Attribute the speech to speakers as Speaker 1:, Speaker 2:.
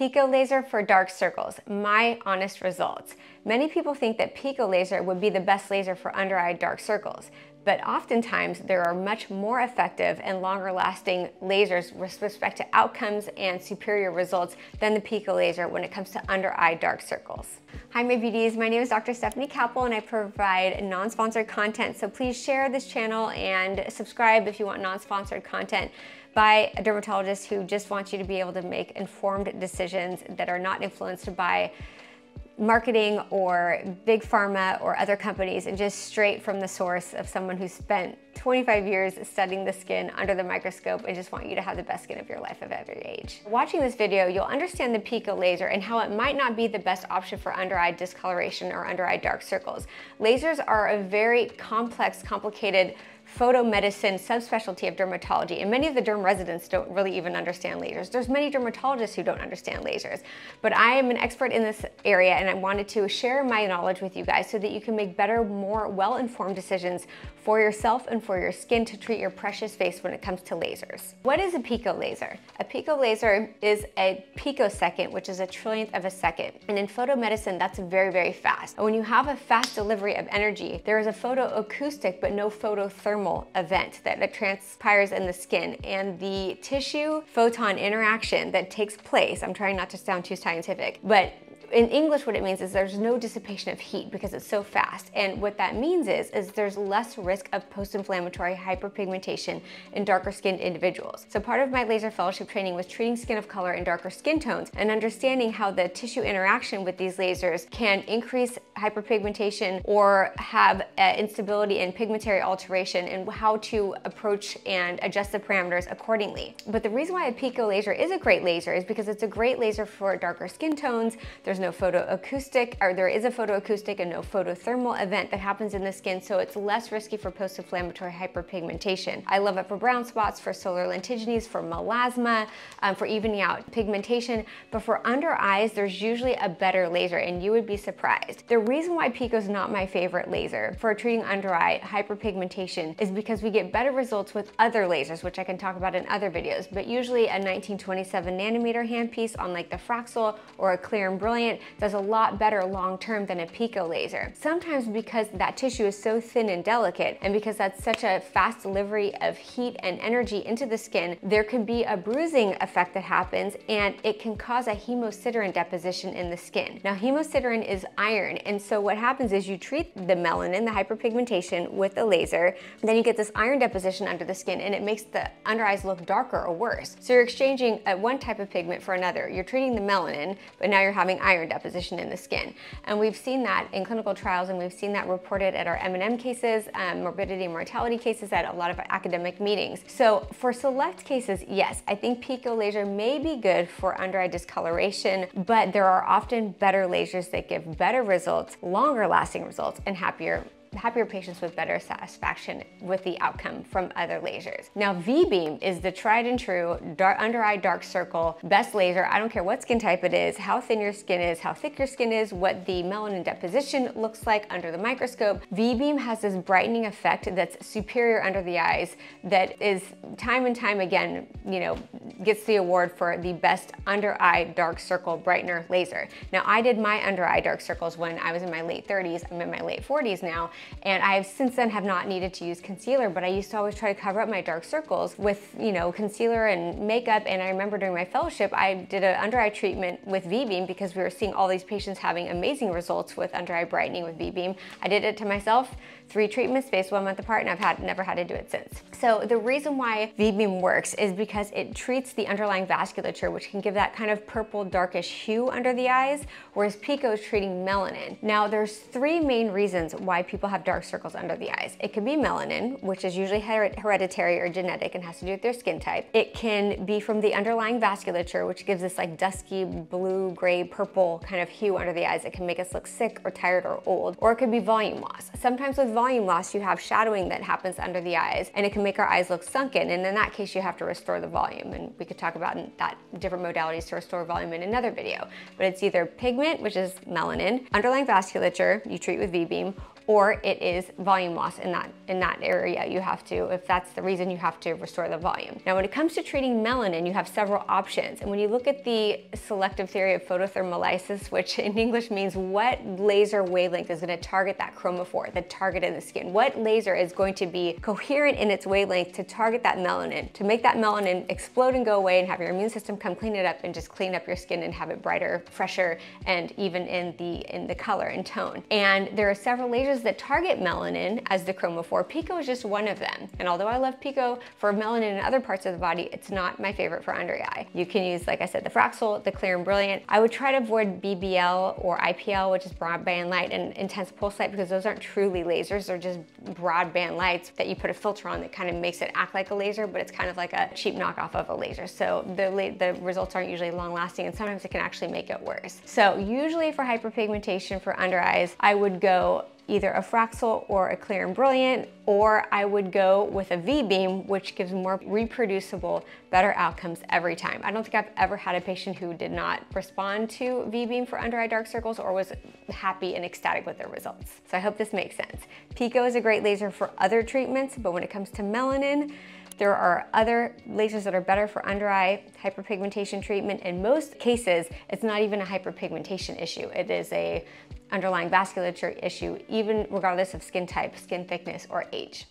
Speaker 1: Pico laser for dark circles, my honest results. Many people think that Pico laser would be the best laser for under eye dark circles, but oftentimes there are much more effective and longer lasting lasers with respect to outcomes and superior results than the Pico laser when it comes to under eye dark circles. Hi my beauties, my name is Dr. Stefani Kappel and I provide non-sponsored content, so please share this channel and subscribe if you want non-sponsored content by a dermatologist who just wants you to be able to make informed decisions that are not influenced by marketing or big pharma or other companies and just straight from the source of someone who spent 25 years studying the skin under the microscope and just want you to have the best skin of your life of every age. Watching this video, you'll understand the Pico laser and how it might not be the best option for under eye discoloration or under eye dark circles. Lasers are a very complex, complicated photomedicine subspecialty of dermatology, and many of the derm residents don't really even understand lasers. There's many dermatologists who don't understand lasers, but I am an expert in this area and I wanted to share my knowledge with you guys so that you can make better, more well-informed decisions for yourself and for your skin to treat your precious face when it comes to lasers. What is a pico laser? A pico laser is a picosecond, which is a trillionth of a second. And in photomedicine, that's very, very fast. And when you have a fast delivery of energy, there is a photoacoustic but no photothermal event that transpires in the skin and the tissue photon interaction that takes place, I'm trying not to sound too scientific, but in English, what it means is there's no dissipation of heat because it's so fast. And what that means is, is there's less risk of post-inflammatory hyperpigmentation in darker skinned individuals. So part of my laser fellowship training was treating skin of color in darker skin tones and understanding how the tissue interaction with these lasers can increase hyperpigmentation or have uh, instability and pigmentary alteration and how to approach and adjust the parameters accordingly. But the reason why a Pico laser is a great laser is because it's a great laser for darker skin tones. There's no photoacoustic, or there is a photoacoustic and no photothermal event that happens in the skin, so it's less risky for post-inflammatory hyperpigmentation. I love it for brown spots, for solar lentigines, for melasma, um, for evening out pigmentation, but for under eyes, there's usually a better laser, and you would be surprised. The reason why Pico is not my favorite laser for treating under eye hyperpigmentation is because we get better results with other lasers, which I can talk about in other videos, but usually a 1927 nanometer handpiece on like the Fraxel or a Clear and Brilliant does a lot better long term than a pico laser. Sometimes because that tissue is so thin and delicate and because that's such a fast delivery of heat and energy into the skin, there can be a bruising effect that happens and it can cause a hemosiderin deposition in the skin. Now hemosiderin is iron and so what happens is you treat the melanin, the hyperpigmentation with a laser, then you get this iron deposition under the skin and it makes the under eyes look darker or worse. So you're exchanging uh, one type of pigment for another. You're treating the melanin, but now you're having iron deposition in the skin. And we've seen that in clinical trials and we've seen that reported at our M&M cases, um, morbidity and mortality cases at a lot of academic meetings. So for select cases, yes, I think Pico laser may be good for under eye discoloration, but there are often better lasers that give better results, longer lasting results, and happier happier patients with better satisfaction with the outcome from other lasers. Now V-beam is the tried and true dark, under eye dark circle best laser. I don't care what skin type it is, how thin your skin is, how thick your skin is, what the melanin deposition looks like under the microscope. V-beam has this brightening effect that's superior under the eyes that is time and time again, you know, gets the award for the best under eye dark circle brightener laser. Now I did my under eye dark circles when I was in my late 30s. I'm in my late 40s now and I have since then have not needed to use concealer, but I used to always try to cover up my dark circles with, you know, concealer and makeup. And I remember during my fellowship, I did an under eye treatment with V-Beam because we were seeing all these patients having amazing results with under eye brightening with V-Beam. I did it to myself, three treatments spaced one month apart, and I've had never had to do it since. So the reason why V-Beam works is because it treats the underlying vasculature, which can give that kind of purple darkish hue under the eyes, whereas Pico is treating melanin. Now there's three main reasons why people have dark circles under the eyes. It could be melanin, which is usually her hereditary or genetic and has to do with their skin type. It can be from the underlying vasculature, which gives this like dusky blue, gray, purple kind of hue under the eyes. It can make us look sick or tired or old. Or it could be volume loss. Sometimes with volume loss, you have shadowing that happens under the eyes and it can make our eyes look sunken. And in that case, you have to restore the volume. And we could talk about that different modalities to restore volume in another video. But it's either pigment, which is melanin, underlying vasculature, you treat with V-beam, or it is volume loss in that, in that area. You have to, if that's the reason you have to restore the volume. Now, when it comes to treating melanin, you have several options. And when you look at the selective theory of photothermolysis, which in English means what laser wavelength is gonna target that chromophore, the target in the skin, what laser is going to be coherent in its wavelength to target that melanin, to make that melanin explode and go away and have your immune system come clean it up and just clean up your skin and have it brighter, fresher, and even in the, in the color and tone. And there are several lasers that target melanin as the chromophore. Pico is just one of them. And although I love Pico for melanin in other parts of the body, it's not my favorite for under eye. You can use, like I said, the Fraxel, the Clear and Brilliant. I would try to avoid BBL or IPL, which is broadband light and intense pulse light because those aren't truly lasers. They're just broadband lights that you put a filter on that kind of makes it act like a laser, but it's kind of like a cheap knockoff of a laser. So the, the results aren't usually long lasting and sometimes it can actually make it worse. So usually for hyperpigmentation for under eyes, I would go either a Fraxel or a Clear and Brilliant, or I would go with a V-beam, which gives more reproducible, better outcomes every time. I don't think I've ever had a patient who did not respond to V-beam for under eye dark circles or was happy and ecstatic with their results. So I hope this makes sense. Pico is a great laser for other treatments, but when it comes to melanin, there are other lasers that are better for under eye hyperpigmentation treatment. In most cases, it's not even a hyperpigmentation issue. It is a underlying vasculature issue, even regardless of skin type, skin thickness, or age.